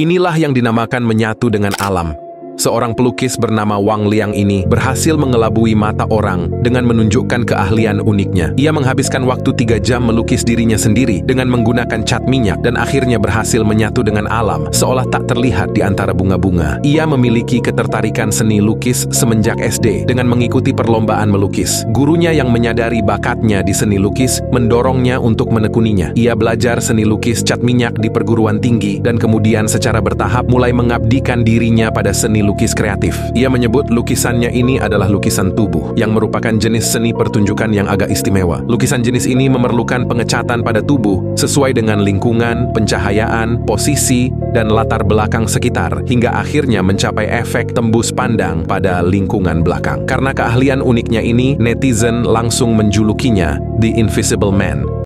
Inilah yang dinamakan menyatu dengan alam. Seorang pelukis bernama Wang Liang ini berhasil mengelabui mata orang dengan menunjukkan keahlian uniknya. Ia menghabiskan waktu tiga jam melukis dirinya sendiri dengan menggunakan cat minyak dan akhirnya berhasil menyatu dengan alam seolah tak terlihat di antara bunga-bunga. Ia memiliki ketertarikan seni lukis semenjak SD dengan mengikuti perlombaan melukis. Gurunya yang menyadari bakatnya di seni lukis mendorongnya untuk menekuninya. Ia belajar seni lukis cat minyak di perguruan tinggi dan kemudian secara bertahap mulai mengabdikan dirinya pada seni lukis kreatif. Ia menyebut lukisannya ini adalah lukisan tubuh, yang merupakan jenis seni pertunjukan yang agak istimewa. Lukisan jenis ini memerlukan pengecatan pada tubuh sesuai dengan lingkungan, pencahayaan, posisi, dan latar belakang sekitar, hingga akhirnya mencapai efek tembus pandang pada lingkungan belakang. Karena keahlian uniknya ini, netizen langsung menjulukinya The Invisible Man.